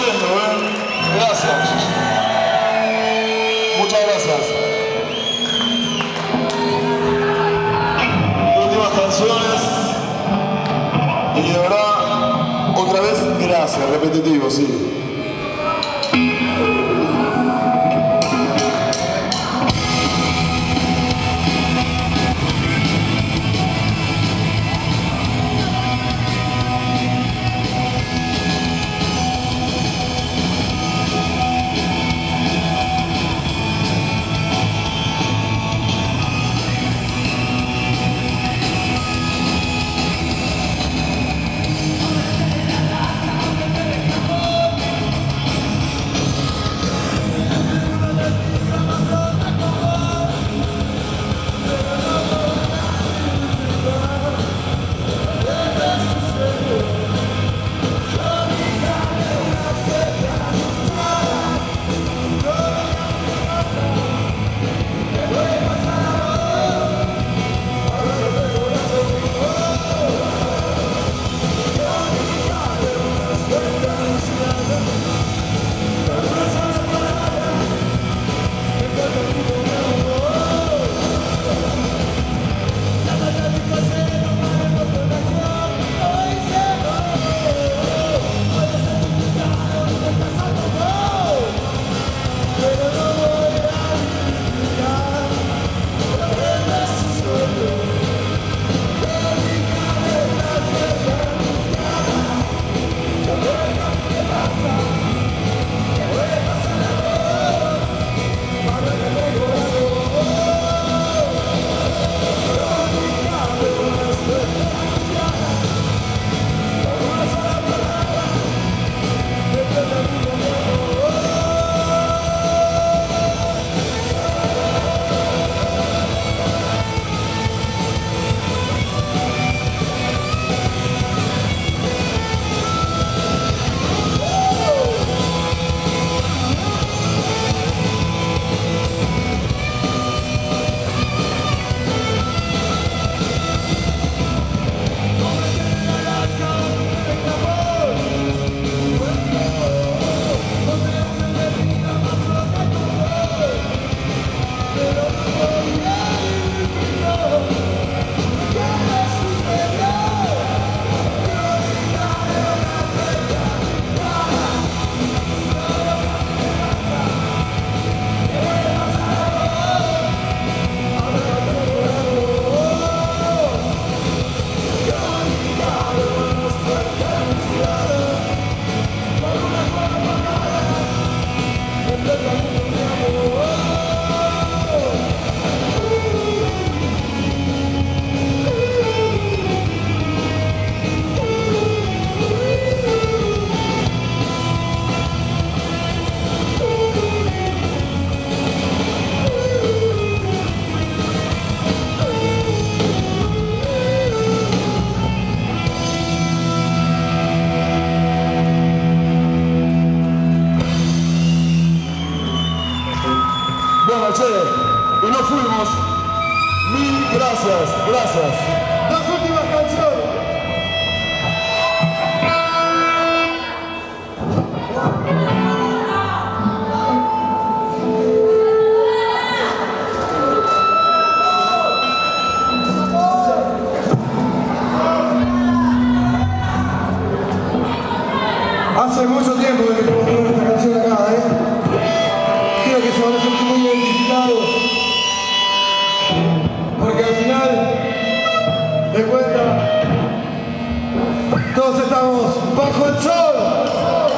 ¿eh? Gracias. Muchas gracias. Últimas canciones. Y de verdad, otra vez, gracias, repetitivo, sí. Y no fuimos. Mil gracias, gracias. Dos últimas canciones. de cuenta, todos estamos bajo el sol.